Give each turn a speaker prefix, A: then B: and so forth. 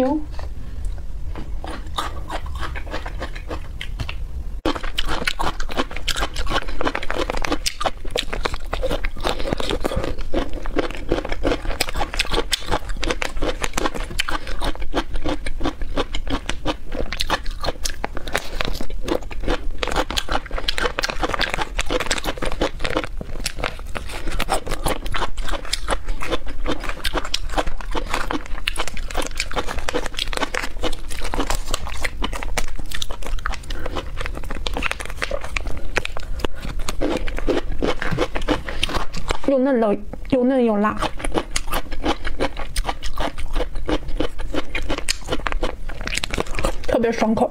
A: eu? 又嫩了，又嫩又辣，特别爽口。